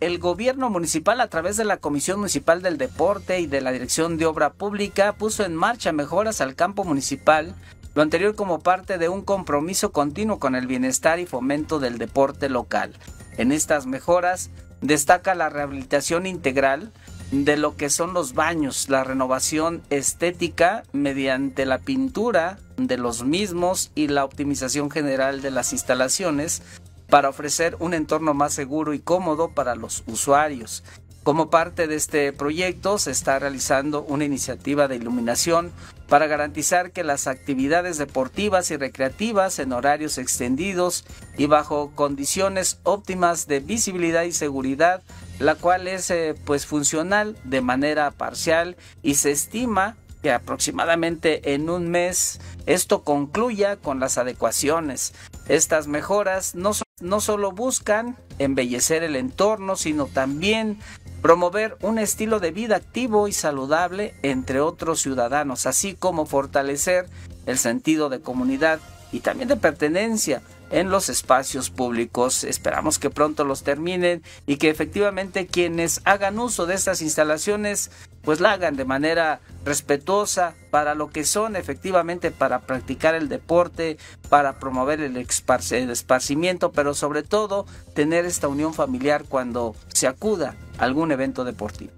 el gobierno municipal a través de la Comisión Municipal del Deporte y de la Dirección de Obra Pública puso en marcha mejoras al campo municipal, lo anterior como parte de un compromiso continuo con el bienestar y fomento del deporte local. En estas mejoras destaca la rehabilitación integral de lo que son los baños, la renovación estética mediante la pintura de los mismos y la optimización general de las instalaciones para ofrecer un entorno más seguro y cómodo para los usuarios. Como parte de este proyecto se está realizando una iniciativa de iluminación para garantizar que las actividades deportivas y recreativas en horarios extendidos y bajo condiciones óptimas de visibilidad y seguridad, la cual es eh, pues funcional de manera parcial y se estima que aproximadamente en un mes esto concluya con las adecuaciones. Estas mejoras no, no solo buscan embellecer el entorno, sino también promover un estilo de vida activo y saludable entre otros ciudadanos, así como fortalecer el sentido de comunidad y también de pertenencia en los espacios públicos. Esperamos que pronto los terminen y que efectivamente quienes hagan uso de estas instalaciones pues la hagan de manera respetuosa para lo que son efectivamente para practicar el deporte, para promover el, el esparcimiento, pero sobre todo tener esta unión familiar cuando se acuda a algún evento deportivo.